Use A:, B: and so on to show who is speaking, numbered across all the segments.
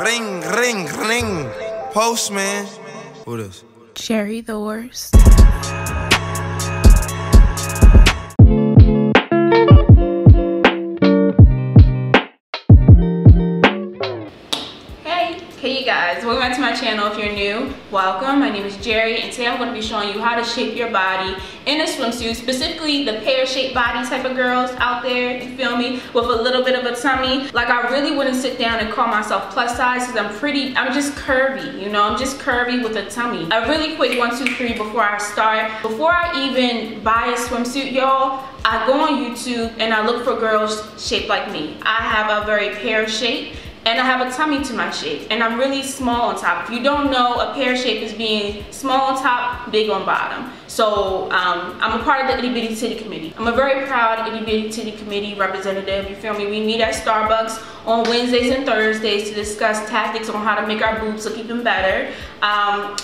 A: Ring, ring, ring. Postman. Who this?
B: Jarry the worst. Channel. If you're new, welcome. My name is Jarry and today I'm going to be showing you how to shape your body in a swimsuit, specifically the pear-shaped body type of girls out there, you feel me, with a little bit of a tummy. Like I really wouldn't sit down and call myself plus size because I'm pretty, I'm just curvy, you know, I'm just curvy with a tummy. A really quick one, two, three before I start. Before I even buy a swimsuit, y'all, I go on YouTube and I look for girls shaped like me. I have a very pear shape and I have a tummy to my shape and I'm really small on top. If you don't know, a pear shape is being small on top, big on bottom. So um, I'm a part of the Itty Bitty Titty Committee. I'm a very proud Itty Bitty Titty Committee representative, you feel me? We meet at Starbucks on Wednesdays and Thursdays to discuss tactics on how to make our boobs look even better. Um,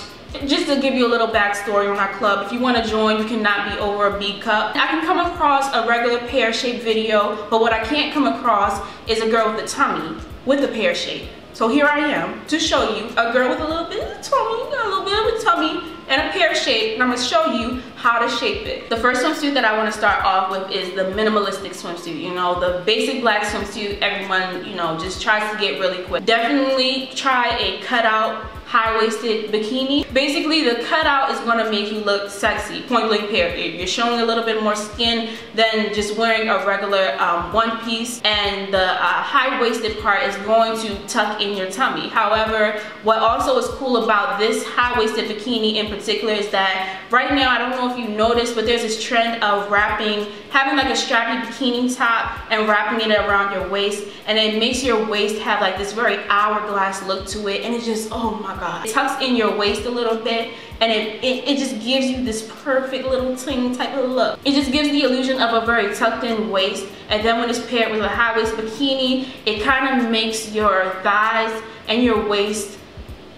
B: just to give you a little backstory on our club, if you want to join, you cannot be over a B cup. I can come across a regular pear-shaped video, but what I can't come across is a girl with a tummy with a pear shape. So here I am to show you a girl with a little bit of a tummy, a little bit of a tummy, and a pear shape, and I'm gonna show you how to shape it. The first swimsuit that I wanna start off with is the minimalistic swimsuit. You know, the basic black swimsuit everyone, you know, just tries to get really quick. Definitely try a cutout high-waisted bikini. Basically, the cutout is gonna make you look sexy, point blank period. You're showing a little bit more skin than just wearing a regular um, one piece, and the uh, high-waisted part is going to tuck in your tummy. However, what also is cool about this high-waisted bikini in particular is that right now, I don't know if you noticed, but there's this trend of wrapping, having like a strappy bikini top and wrapping it around your waist, and it makes your waist have like this very hourglass look to it, and it's just, oh my It tucks in your waist a little bit and it, it, it, just gives you this perfect little ting type of look. It just gives the illusion of a very tucked in waist and then when it's paired with a high waist bikini, it kind of makes your thighs and your waist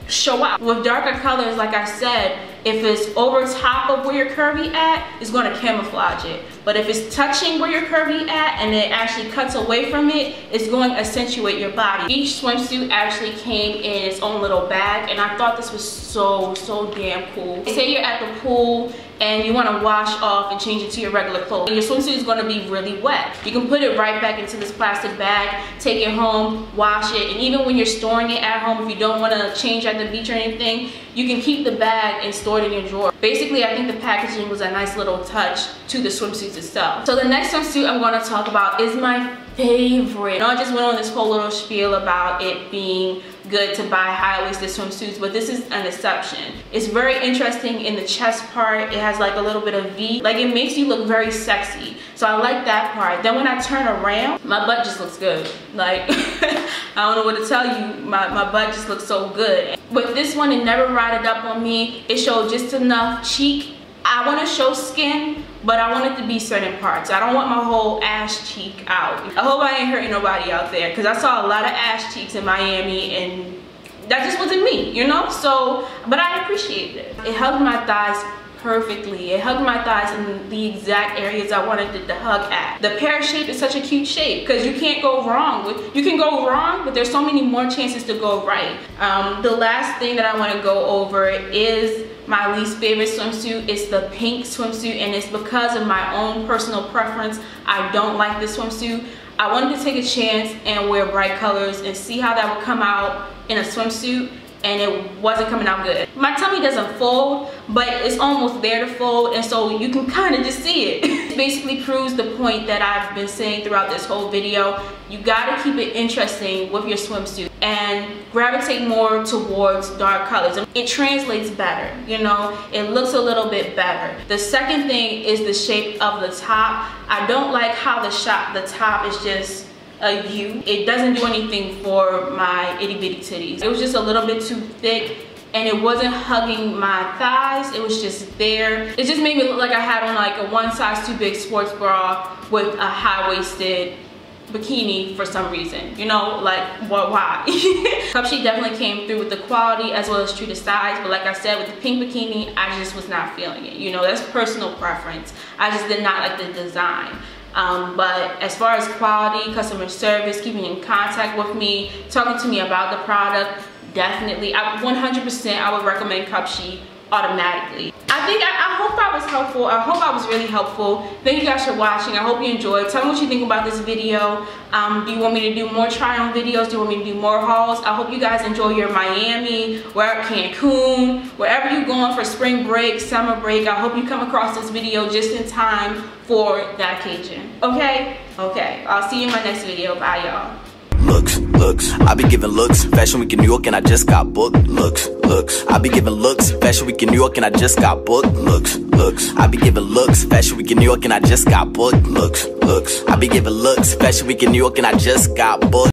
B: show up. With darker colors, like I said, if it's over top of where you're curvy at, it's gonna camouflage it. But if it's touching where you're curvy at and it actually cuts away from it, it's going to accentuate your body. Each swimsuit actually came in its own little bag and I thought this was so, so damn cool. Say you're at the pool and you want to wash off and change it to your regular clothes. And your swimsuit is going to be really wet. You can put it right back into this plastic bag, take it home, wash it, and even when you're storing it at home, if you don't want to change at the beach or anything, you can keep the bag and store it in your drawer. Basically, I think the packaging was a nice little touch to the swimsuits itself. So the next swimsuit I'm going to talk about is my favorite. I just went on this whole little spiel about it being good to buy high-waisted swimsuits, but this is an exception. It's very interesting in the chest part. It has like a little bit of V. Like it makes you look very sexy. So I like that part. Then when I turn around, my butt just looks good. Like, I don't know what to tell you. My, my butt just looks so good. With this one, it never rided up on me. It showed just enough cheek. I want to show skin, but I want it to be certain parts. I don't want my whole ass cheek out. I hope I ain't hurting nobody out there because I saw a lot of ass cheeks in Miami and that just wasn't me, you know? So, but I appreciate it. It hugged my thighs perfectly. It hugged my thighs in the exact areas I wanted it to hug at. The pear shape is such a cute shape because you can't go wrong with, you can go wrong, but there's so many more chances to go right. Um, the last thing that I want to go over is my least favorite swimsuit is the pink swimsuit and it's because of my own personal preference. I don't like this swimsuit. I wanted to take a chance and wear bright colors and see how that would come out in a swimsuit and it wasn't coming out good. My tummy doesn't fold, but it's almost there to fold, and so you can kind of just see it. it basically proves the point that I've been saying throughout this whole video. You gotta keep it interesting with your swimsuit and gravitate more towards dark colors. It translates better, you know? It looks a little bit better. The second thing is the shape of the top. I don't like how the shop, the top is just a U. It doesn't do anything for my itty bitty titties. It was just a little bit too thick and it wasn't hugging my thighs. It was just there. It just made me look like I had on like a one size too big sports bra with a high-waisted bikini for some reason you know like what why Cupshe definitely came through with the quality as well as true to size but like i said with the pink bikini i just was not feeling it you know that's personal preference i just did not like the design Um, but as far as quality, customer service, keeping in contact with me, talking to me about the product, definitely, 100% I would recommend Cupshe automatically. I think, I, I, hope I was helpful. I hope I was really helpful. Thank you guys for watching. I hope you enjoyed. Tell me what you think about this video. Um, do you want me to do more try on videos? Do you want me to do more hauls? I hope you guys enjoy your Miami, where Cancun, wherever you're going for spring break, summer break. I hope you come across this video just in time for that occasion. Okay? Okay. I'll see you in my next video. Bye, y'all
C: looks, looks. I be giving looks, Fashion Week in New York and I just got booked. Looks, looks. I be giving looks, Fashion Week in New York and I just got booked. Looks, looks. I be giving looks, Fashion Week in New York and I just got booked. Looks, looks. I be giving looks, Fashion Week in New York and I just got booked.